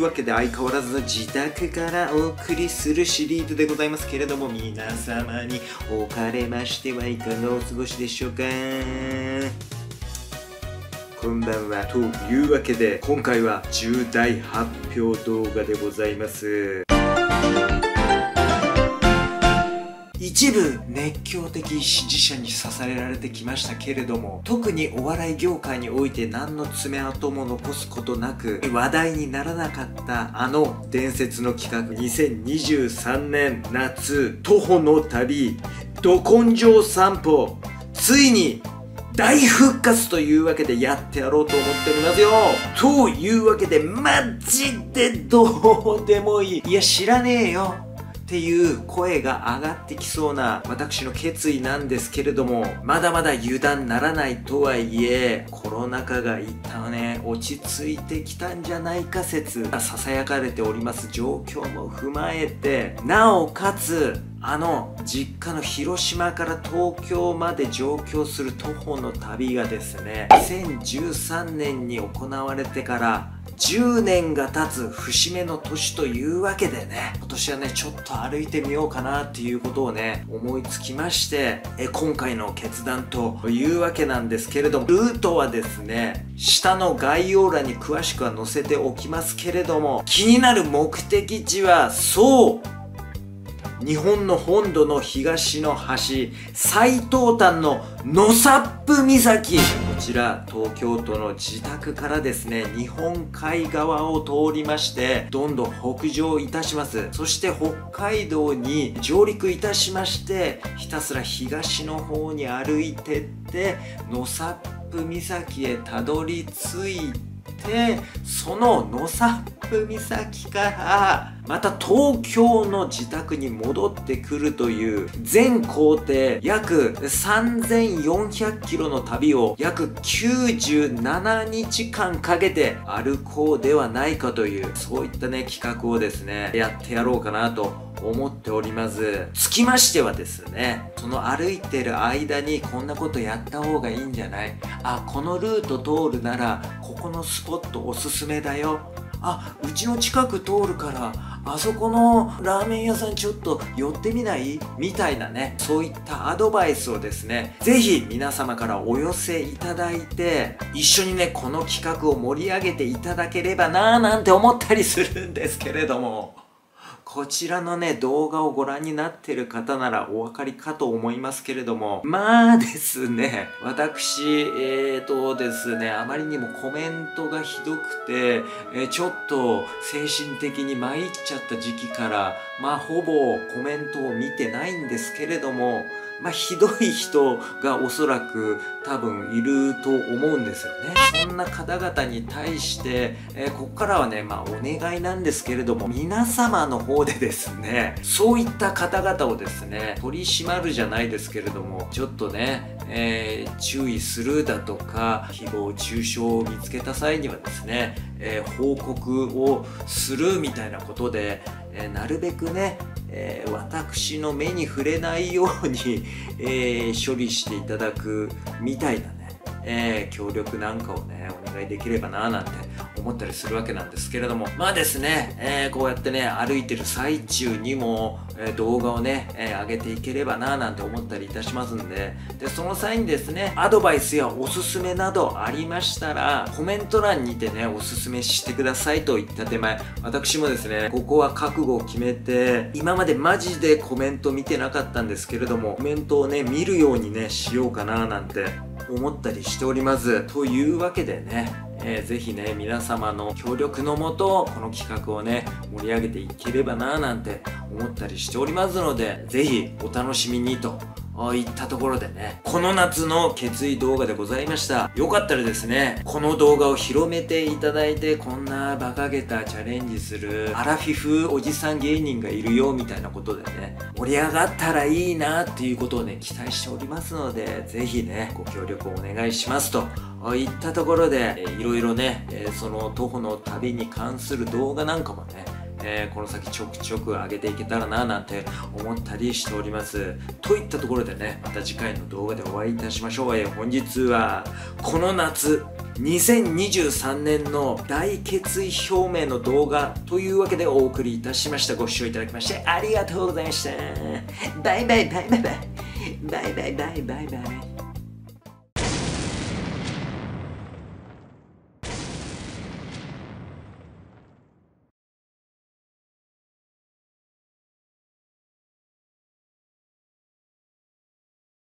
いうわけで相変わらず自宅からお送りするシリーズでございますけれども皆様におかれましてはいかがお過ごしでしょうか？こんばんは。というわけで今回は重大発表動画でございます。一部熱狂的支持者に支えられてきましたけれども特にお笑い業界において何の爪痕も残すことなく話題にならなかったあの伝説の企画2023年夏徒歩の旅ど根性散歩ついに大復活というわけでやってやろうと思っておりますよ。というわけでマジでどうでもいい。いや知らねえよ。っていう声が上がってきそうな私の決意なんですけれども、まだまだ油断ならないとはいえ、コロナ禍が一旦ね、落ち着いてきたんじゃないか説が囁かれております。状況も踏まえて、なおかつ、あの実家の広島から東京まで上京する徒歩の旅がですね2013年に行われてから10年が経つ節目の年というわけでね、今年はね、ちょっと歩いてみようかなっていうことをね、思いつきまして、え今回の決断というわけなんですけれども、ルートはですね、下の概要欄に詳しくは載せておきますけれども、気になる目的地は、そう日本の本土の東の端最東端の野サップ岬。ちら東京都の自宅からですね日本海側を通りましてどんどん北上いたします。そして北海道に上陸いたしましてひたすら東の方に歩いてって野サップ岬へたどり着いててその野サップ岬からまた東京の自宅に戻ってくるという全行程約3400キロの旅を約97日間かけて歩こうではないかというそういったね企画をですねやってやろうかなと思っております。つきましてはですねその歩いてる間にこんなことやった方がいいんじゃない？あこのルート通るならここのスポットおすすめだよ。あうちの近く通るからあそこのラーメン屋さんちょっと寄ってみない？みたいなねそういったアドバイスをですね是非皆様からお寄せいただいて一緒にねこの企画を盛り上げていただければなーなんて思ったりするんですけれども。こちらのね、動画をご覧になってる方ならお分かりかと思いますけれども、まあですね、私、えーとですね、あまりにもコメントがひどくて、え、ちょっと精神的に参っちゃった時期から、まあほぼコメントを見てないんですけれども、まあ、ひどい人がおそらく多分いると思うんですよね。そんな方々に対して、えー、ここからはね、まあ、お願いなんですけれども、皆様の方でですね、そういった方々をですね、取り締まるじゃないですけれども、ちょっとね、えー、注意するだとか、誹謗中傷を見つけた際にはですね、えー、報告をするみたいなことで、えなるべくね、えー、私の目に触れないように、えー、処理していただくみたいなね、えー、協力なんかをね、お願いできればななんて思ったりするわけなんですけれども、まあですね、えー、こうやってね、歩いてる最中にも、えー、動画をね、えー、上げていければなぁなんて思ったりいたしますんで、で、その際にですね、アドバイスやおすすめなどありましたら、コメント欄にてね、おすすめしてくださいといった手前、私もですね、ここは覚悟を決めて、今までマジでコメント見てなかったんですけれども、コメントをね、見るようにね、しようかななんて思ったりしております。というわけでね、えー、ぜひね、皆様の協力のもと、この企画をね、盛り上げていければなぁなんて思ったりしておりますので、ぜひお楽しみにといったところでね、この夏の決意動画でございました。よかったらですね、この動画を広めていただいて、こんな馬鹿げたチャレンジするアラフィフおじさん芸人がいるよみたいなことでね、盛り上がったらいいなっていうことをね、期待しておりますので、ぜひね、ご協力をお願いしますといったところで、いろいろね、その徒歩の旅に関する動画なんかもね、えー、この先ちょくちょく上げていけたらななんて思ったりしております。といったところでね、また次回の動画でお会いいたしましょう。えー、本日は、この夏、2023年の大決意表明の動画というわけでお送りいたしました。ご視聴いただきましてありがとうございました。バイバイバイバイバイ。バイバイバイバイバイ。